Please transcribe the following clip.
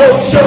Revolution.